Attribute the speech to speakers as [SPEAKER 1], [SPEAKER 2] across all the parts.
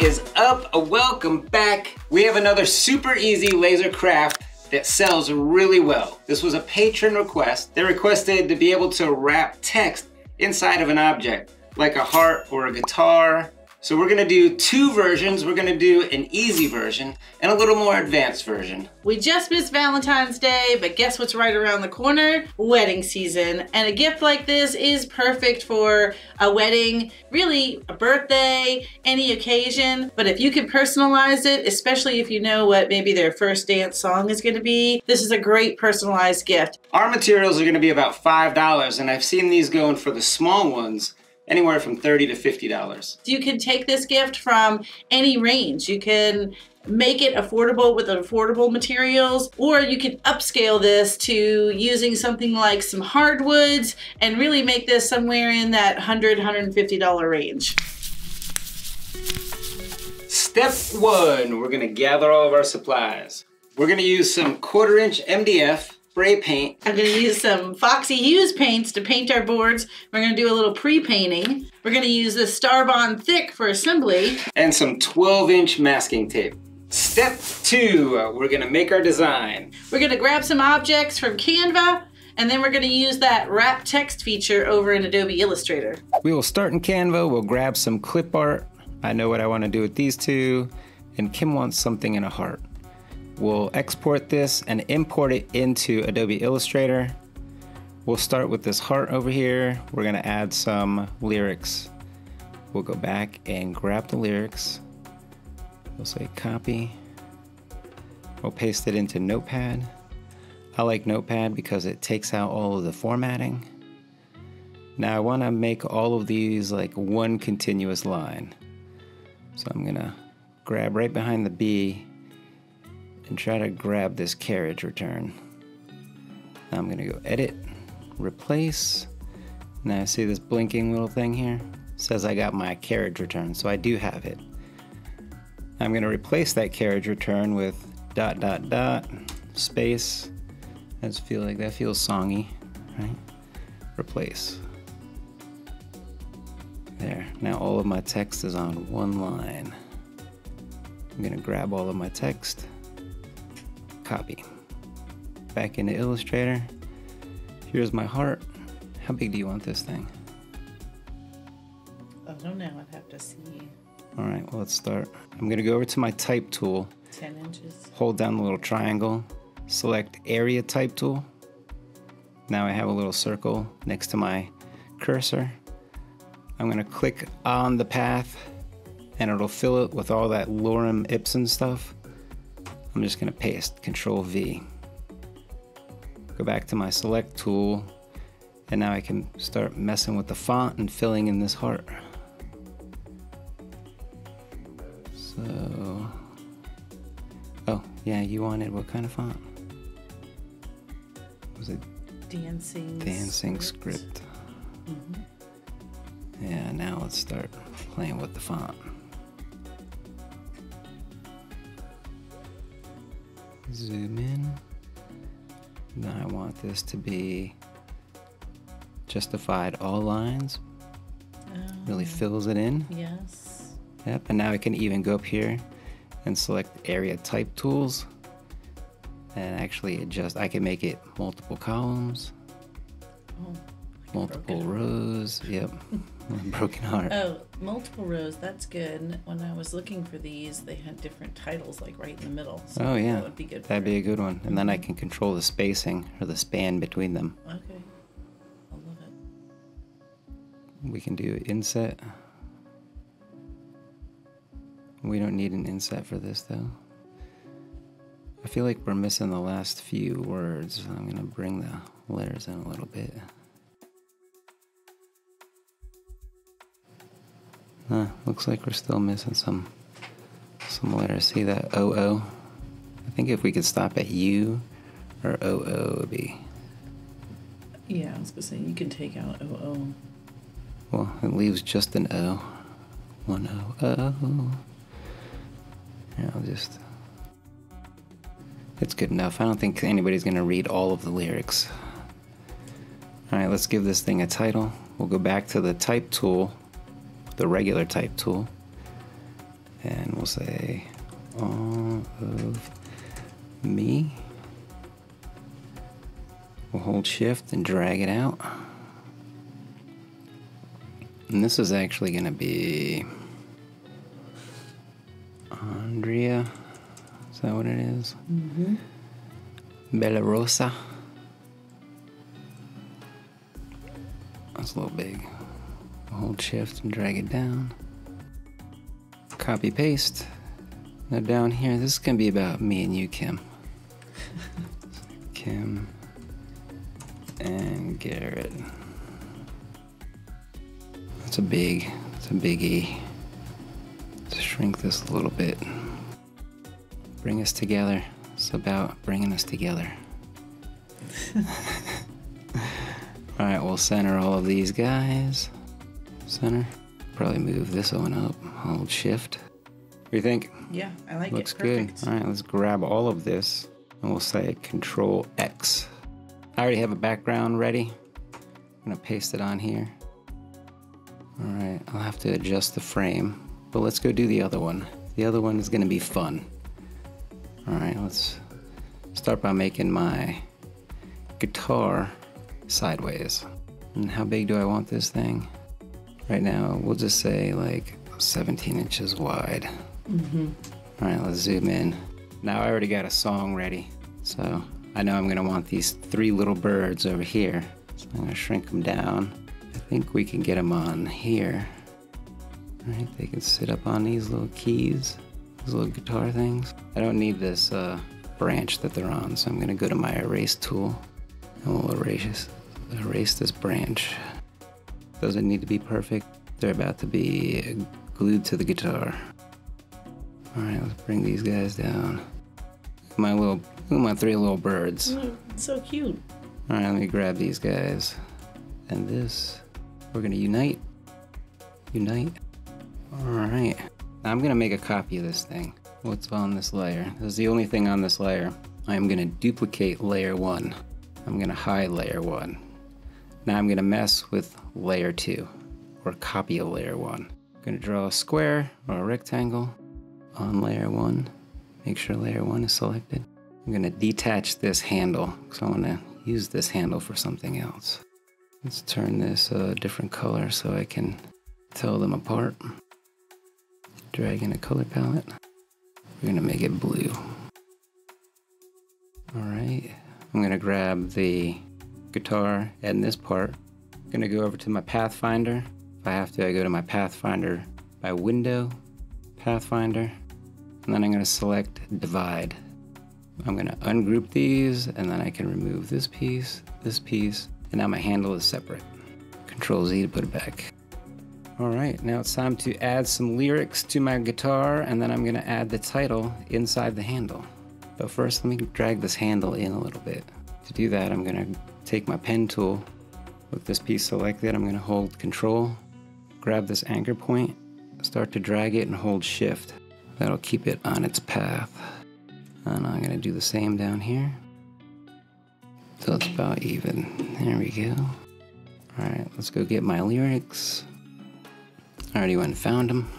[SPEAKER 1] Is up? Welcome back. We have another super easy laser craft that sells really well. This was a patron request. They requested to be able to wrap text inside of an object, like a heart or a guitar so we're gonna do two versions. We're gonna do an easy version and a little more advanced version.
[SPEAKER 2] We just missed Valentine's Day, but guess what's right around the corner? Wedding season. And a gift like this is perfect for a wedding, really a birthday, any occasion. But if you can personalize it, especially if you know what maybe their first dance song is gonna be, this is a great personalized gift.
[SPEAKER 1] Our materials are gonna be about $5 and I've seen these going for the small ones anywhere from 30 to $50.
[SPEAKER 2] You can take this gift from any range. You can make it affordable with affordable materials, or you can upscale this to using something like some hardwoods and really make this somewhere in that $100, $150 range.
[SPEAKER 1] Step one, we're gonna gather all of our supplies. We're gonna use some quarter inch MDF spray paint.
[SPEAKER 2] I'm gonna use some Foxy Hues paints to paint our boards. We're gonna do a little pre-painting. We're gonna use this Starbond Thick for assembly.
[SPEAKER 1] And some 12 inch masking tape. Step two, uh, we're gonna make our design.
[SPEAKER 2] We're gonna grab some objects from Canva and then we're gonna use that wrap text feature over in Adobe Illustrator.
[SPEAKER 1] We will start in Canva, we'll grab some clip art. I know what I wanna do with these two, and Kim wants something in a heart. We'll export this and import it into Adobe Illustrator. We'll start with this heart over here. We're gonna add some lyrics. We'll go back and grab the lyrics. We'll say copy. We'll paste it into Notepad. I like Notepad because it takes out all of the formatting. Now I wanna make all of these like one continuous line. So I'm gonna grab right behind the B and try to grab this carriage return. Now I'm gonna go edit, replace. Now I see this blinking little thing here? It says I got my carriage return, so I do have it. I'm gonna replace that carriage return with dot dot dot space. Just feel like that feels songy, right? Replace. There, now all of my text is on one line. I'm gonna grab all of my text copy. Back into Illustrator. Here's my heart. How big do you want this thing?
[SPEAKER 2] Oh, I don't know, I'd have to see.
[SPEAKER 1] All right, well, let's start. I'm gonna go over to my type tool.
[SPEAKER 2] 10 inches.
[SPEAKER 1] Hold down the little triangle, select area type tool. Now I have a little circle next to my cursor. I'm gonna click on the path and it'll fill it with all that lorem ipsum stuff. I'm just gonna paste Control V. Go back to my select tool, and now I can start messing with the font and filling in this heart. So, oh yeah, you wanted what kind of font? Was it
[SPEAKER 2] dancing?
[SPEAKER 1] Dancing script. script. Mm -hmm. Yeah, now let's start playing with the font. Zoom in. Now I want this to be justified all lines. Really oh. fills it in.
[SPEAKER 2] Yes.
[SPEAKER 1] Yep, and now I can even go up here and select area type tools and actually adjust. I can make it multiple columns, oh, multiple rows. Yep. broken heart.
[SPEAKER 2] Oh, multiple rows. That's good. When I was looking for these, they had different titles, like right in the middle.
[SPEAKER 1] So oh yeah, that would be good. That'd be a good one. And then I mhm. can control the spacing or the span between them.
[SPEAKER 2] Okay, I love it.
[SPEAKER 1] We can do inset. We don't need an inset for this though. I feel like we're missing the last few words. I'm gonna bring the letters in a little bit. Uh, looks like we're still missing some some letters. See that OO? I think if we could stop at U or OO would be.
[SPEAKER 2] Yeah, I was gonna say you can take out OO.
[SPEAKER 1] Well, it leaves just an O. One O. O. Yeah, I'll just. It's good enough. I don't think anybody's gonna read all of the lyrics. Alright, let's give this thing a title. We'll go back to the type tool the regular type tool. And we'll say all of me. We'll hold shift and drag it out. And this is actually going to be Andrea. Is that what it is? Mm-hmm. Bella Rosa. That's a little big. Hold shift and drag it down. Copy paste. Now down here, this is gonna be about me and you, Kim. Kim and Garrett. That's a big, that's a big E. Let's shrink this a little bit. Bring us together. It's about bringing us together. all right, we'll center all of these guys. Center. Probably move this one up. Hold shift. What do you think?
[SPEAKER 2] Yeah, I like
[SPEAKER 1] Looks
[SPEAKER 2] it.
[SPEAKER 1] good. All right, let's grab all of this and we'll say Control X. I already have a background ready. I'm gonna paste it on here. All right, I'll have to adjust the frame, but let's go do the other one. The other one is gonna be fun. All right, let's start by making my guitar sideways. And how big do I want this thing? Right now, we'll just say like 17 inches wide. All right, let's zoom in. Now I already got a song ready, so I know I'm gonna want these three little birds over here. So I'm gonna shrink them down. I think we can get them on here. All right, they can sit up on these little keys, these little guitar things. I don't need this uh, branch that they're on, so I'm gonna go to my erase tool and we'll erase, erase this branch. Doesn't need to be perfect. They're about to be glued to the guitar. All right, let's bring these guys down. My little, my three little birds.
[SPEAKER 2] Mm, so cute.
[SPEAKER 1] All right, let me grab these guys. And this, we're gonna unite. Unite. All right. I'm gonna make a copy of this thing. What's on this layer? This is the only thing on this layer. I'm gonna duplicate layer one. I'm gonna hide layer one. Now I'm gonna mess with layer two, or copy of layer one. I'm gonna draw a square or a rectangle on layer one. Make sure layer one is selected. I'm gonna detach this handle because I wanna use this handle for something else. Let's turn this a different color so I can tell them apart. Drag in a color palette. We're gonna make it blue. All right, I'm gonna grab the guitar and this part. I'm gonna go over to my Pathfinder. If I have to, I go to my Pathfinder by window, Pathfinder, and then I'm gonna select divide. I'm gonna ungroup these and then I can remove this piece, this piece, and now my handle is separate. Control Z to put it back. All right, now it's time to add some lyrics to my guitar and then I'm gonna add the title inside the handle. But first, let me drag this handle in a little bit. To do that, I'm gonna take my pen tool. With this piece selected, I'm gonna hold control, grab this anchor point, start to drag it and hold shift. That'll keep it on its path. And I'm gonna do the same down here. So it's about even. There we go. All right, let's go get my lyrics. I already went and found them.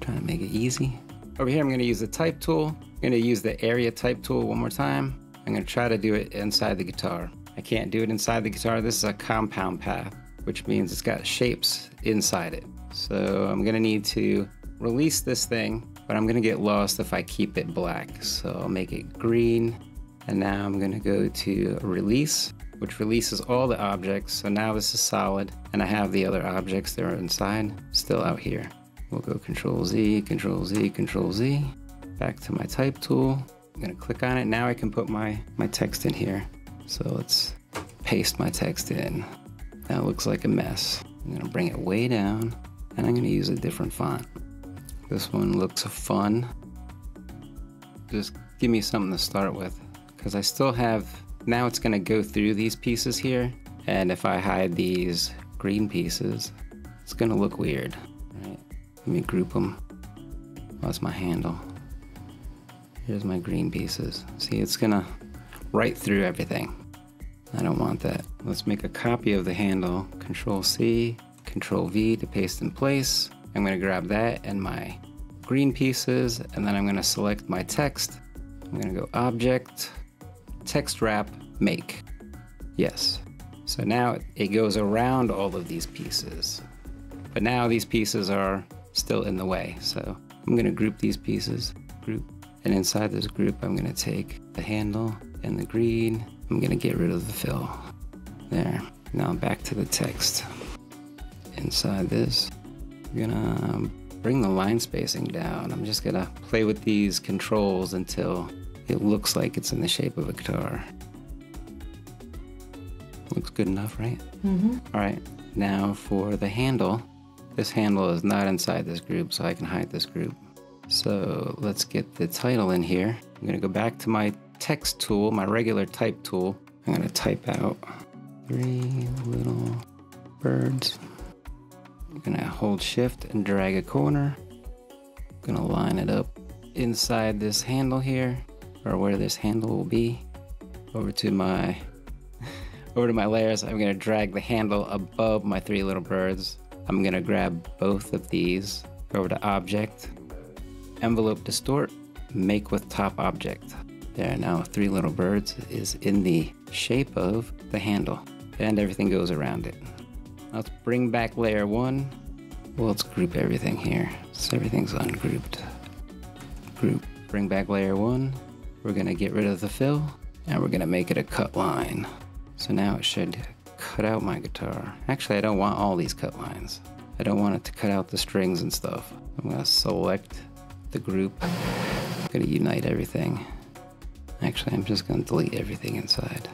[SPEAKER 1] Trying to make it easy. Over here, I'm gonna use the type tool. I'm gonna use the area type tool one more time. I'm gonna try to do it inside the guitar. I can't do it inside the guitar. This is a compound path, which means it's got shapes inside it. So I'm gonna need to release this thing, but I'm gonna get lost if I keep it black. So I'll make it green. And now I'm gonna go to release, which releases all the objects. So now this is solid, and I have the other objects that are inside still out here. We'll go Control Z, Control Z, Control Z. Back to my type tool. I'm gonna click on it. Now I can put my, my text in here. So let's paste my text in. That looks like a mess. I'm gonna bring it way down, and I'm gonna use a different font. This one looks fun. Just give me something to start with, because I still have, now it's gonna go through these pieces here, and if I hide these green pieces, it's gonna look weird. Right? Let me group them. That's my handle. Here's my green pieces. See, it's gonna right through everything. I don't want that. Let's make a copy of the handle. Control C, Control V to paste in place. I'm gonna grab that and my green pieces, and then I'm gonna select my text. I'm gonna go Object, Text Wrap, Make. Yes. So now it goes around all of these pieces. But now these pieces are still in the way. So I'm gonna group these pieces, group, and inside this group, I'm gonna take the handle and the green. I'm gonna get rid of the fill. There. Now back to the text. Inside this, I'm gonna bring the line spacing down. I'm just gonna play with these controls until it looks like it's in the shape of a guitar. Looks good enough, right?
[SPEAKER 2] Mm-hmm.
[SPEAKER 1] All right, now for the handle. This handle is not inside this group, so I can hide this group. So let's get the title in here. I'm gonna go back to my text tool, my regular type tool. I'm gonna type out three little birds. I'm gonna hold shift and drag a corner. I'm gonna line it up inside this handle here, or where this handle will be. Over to my over to my layers, I'm gonna drag the handle above my three little birds. I'm gonna grab both of these, go over to object, envelope distort, make with top object. There are now three little birds is in the shape of the handle and everything goes around it. Let's bring back layer one. Well, let's group everything here. So everything's ungrouped. Group, bring back layer one. We're gonna get rid of the fill and we're gonna make it a cut line. So now it should cut out my guitar. Actually, I don't want all these cut lines. I don't want it to cut out the strings and stuff. I'm gonna select the group. I'm gonna unite everything. Actually, I'm just gonna delete everything inside.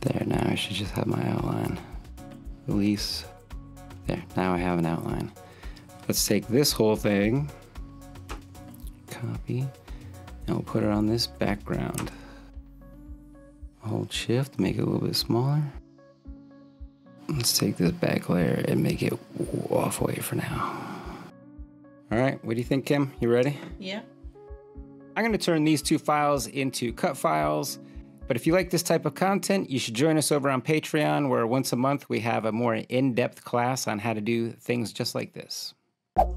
[SPEAKER 1] There, now I should just have my outline. Release. There, now I have an outline. Let's take this whole thing, copy, and we'll put it on this background. Hold shift, make it a little bit smaller. Let's take this back layer and make it off white for now. All right, what do you think, Kim? You ready?
[SPEAKER 2] Yeah.
[SPEAKER 1] I'm going to turn these two files into cut files. But if you like this type of content, you should join us over on Patreon, where once a month we have a more in depth class on how to do things just like this.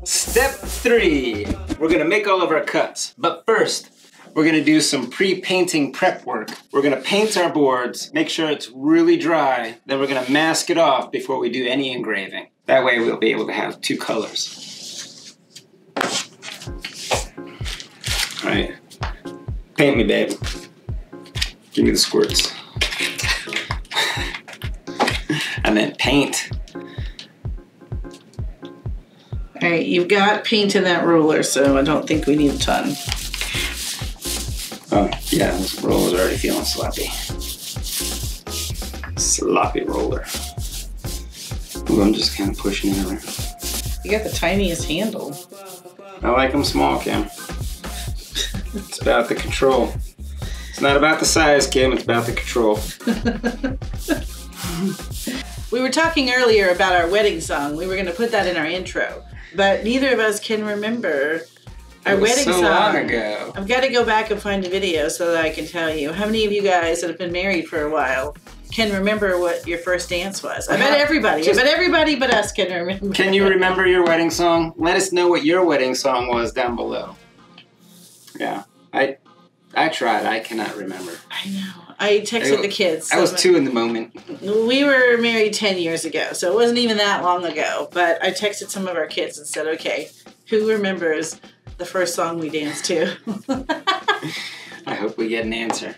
[SPEAKER 1] Step three we're going to make all of our cuts. But first, we're going to do some pre painting prep work. We're going to paint our boards, make sure it's really dry, then we're going to mask it off before we do any engraving. That way, we'll be able to have two colors. Paint me, babe. Give me the squirts. I meant paint.
[SPEAKER 2] All right, you've got paint in that ruler, so I don't think we need a ton.
[SPEAKER 1] Oh, yeah, this roller's already feeling sloppy. Sloppy roller. Ooh, I'm just kind of pushing it around.
[SPEAKER 2] You got the tiniest handle.
[SPEAKER 1] I like them small, Kim. It's about the control. It's not about the size, Kim. It's about the control.
[SPEAKER 2] We were talking earlier about our wedding song. We were going to put that in our intro, but neither of us can remember our wedding
[SPEAKER 1] so
[SPEAKER 2] song.
[SPEAKER 1] long ago.
[SPEAKER 2] I've got to go back and find a video so that I can tell you. How many of you guys that have been married for a while can remember what your first dance was? I bet everybody.
[SPEAKER 1] Just-
[SPEAKER 2] I bet everybody but us can remember.
[SPEAKER 1] Can you remember your wedding song? Let us know what your wedding song was down below. Yeah, I I tried. I cannot remember.
[SPEAKER 2] I know. I texted
[SPEAKER 1] I-
[SPEAKER 2] the kids.
[SPEAKER 1] I was too in the moment.
[SPEAKER 2] We were married 10 years ago, so it wasn't even that long ago. But I texted some of our kids and said, okay, who remembers the first song we danced to?
[SPEAKER 1] I hope we get an answer.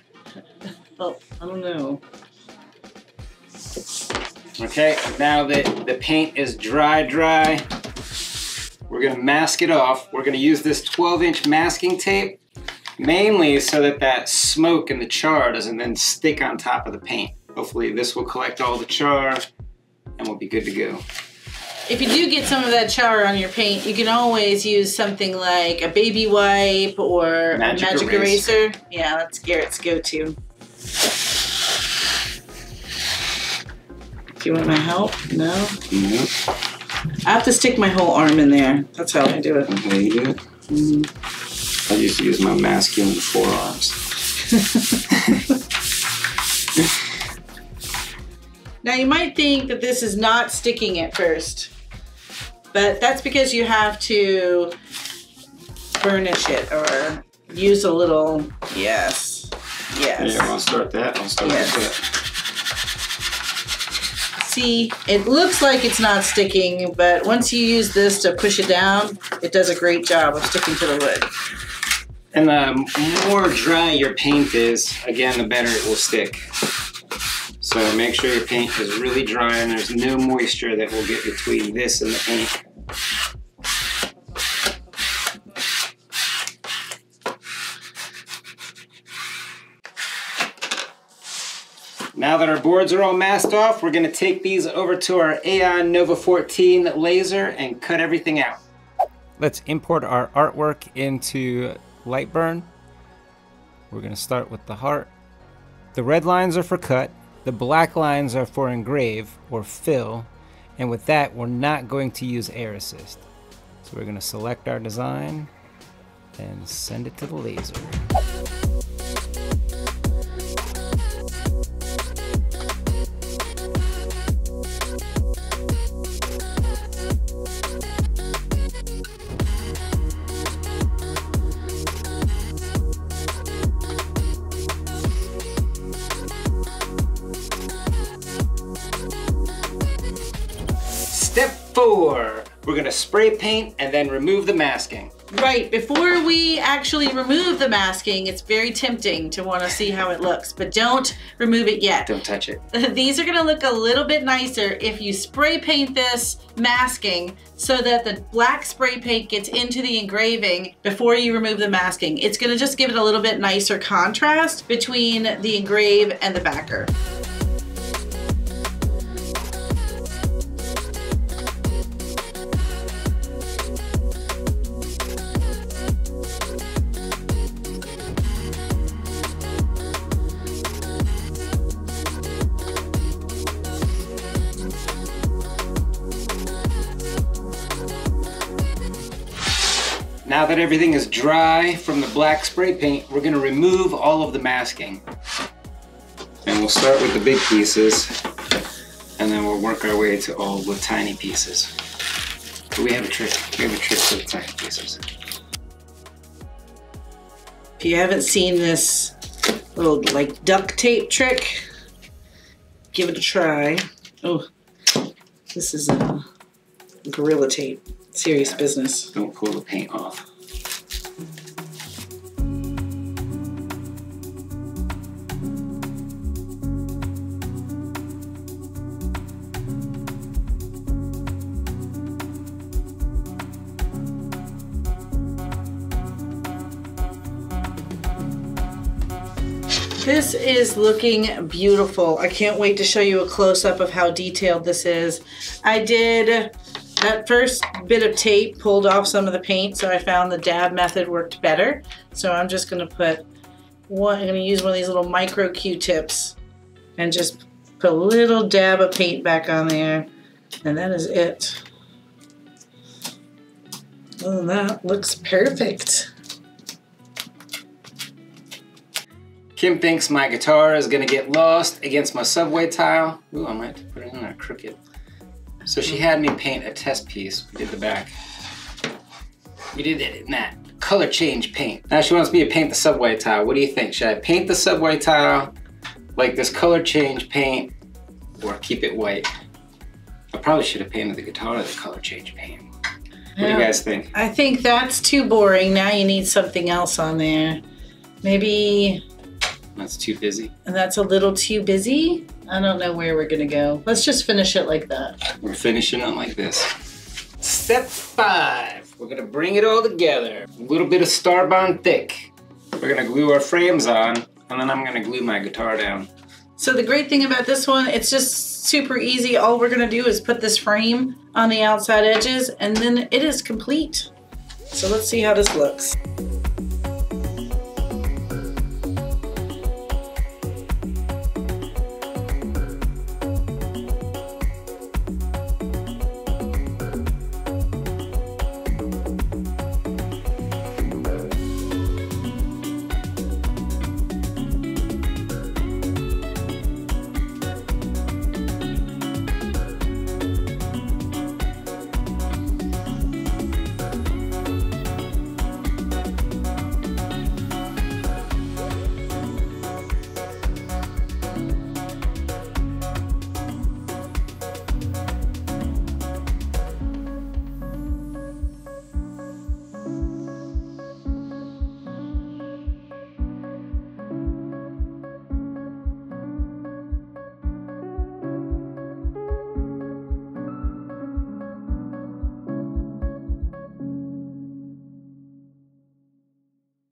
[SPEAKER 2] well, I don't know.
[SPEAKER 1] Okay, now that the paint is dry, dry, we're gonna mask it off. We're gonna use this 12 inch masking tape mainly so that that smoke and the char doesn't then stick on top of the paint. Hopefully this will collect all the char and we'll be good to go.
[SPEAKER 2] If you do get some of that char on your paint, you can always use something like a baby wipe or
[SPEAKER 1] Magic
[SPEAKER 2] a magic
[SPEAKER 1] eraser.
[SPEAKER 2] eraser. Yeah, that's Garrett's go to. Do you want my help? No? I have to stick my whole arm in there. That's how I do it.
[SPEAKER 1] that's how you do it.
[SPEAKER 2] Mm.
[SPEAKER 1] I used to use my masculine forearms.
[SPEAKER 2] Now you might think that this is not sticking at first, but that's because you have to burnish it or use a little, yes, yes.
[SPEAKER 1] Yeah, I'll start that. I'll start
[SPEAKER 2] Yes.
[SPEAKER 1] that.
[SPEAKER 2] See, it looks like it's not sticking, but once you use this to push it down, it does a great job of sticking to the wood.
[SPEAKER 1] And the more dry your paint is, again, the better it will stick. So make sure your paint is really dry and there's no moisture that will get between this and the paint. Now that our boards are all masked off, we're gonna take these over to our Aeon Nova 14 laser and cut everything out. Let's import our artwork into Lightburn. We're gonna start with the heart. The red lines are for cut, the black lines are for engrave or fill, and with that, we're not going to use air assist. So we're gonna select our design and send it to the laser. Spray paint and then remove the masking.
[SPEAKER 2] Right, before we actually remove the masking, it's very tempting to want to see how it looks, but don't remove it yet.
[SPEAKER 1] Don't touch it.
[SPEAKER 2] These are gonna look a little bit nicer if you spray paint this masking so that the black spray paint gets into the engraving before you remove the masking. It's gonna just give it a little bit nicer contrast between the engrave and the backer.
[SPEAKER 1] That everything is dry from the black spray paint, we're gonna remove all of the masking. And we'll start with the big pieces, and then we'll work our way to all the tiny pieces. But we have a trick, we have a trick for the tiny pieces.
[SPEAKER 2] If you haven't seen this little like duct tape trick, give it a try. Oh, this is uh, Gorilla Tape. Serious business.
[SPEAKER 1] Don't pull the paint off.
[SPEAKER 2] This is looking beautiful. I can't wait to show you a close-up of how detailed this is. I did that first bit of tape pulled off some of the paint, so I found the dab method worked better. So I'm just gonna put one, I'm gonna use one of these little micro Q-tips and just put a little dab of paint back on there. And that is it. Than that, looks perfect.
[SPEAKER 1] Kim thinks my guitar is gonna get lost against my subway tile. Ooh, I might put it in there crooked. So she had me paint a test piece. We did the back. We did it in that color change paint. Now she wants me to paint the subway tile. What do you think? Should I paint the subway tile like this color change paint or keep it white? I probably should have painted the guitar with the color change paint. What do you guys think?
[SPEAKER 2] I think that's too boring. Now you need something else on there. Maybe
[SPEAKER 1] That's too busy.
[SPEAKER 2] And that's a little too busy. I don't know where we're gonna go. Let's just finish it like that.
[SPEAKER 1] We're finishing it like this. Step five. We're gonna bring it all together. A little bit of Starbond thick. We're gonna glue our frames on, and then I'm gonna glue my guitar down.
[SPEAKER 2] So the great thing about this one, it's just super easy. All we're gonna do is put this frame on the outside edges and then it is complete. So let's see how this looks.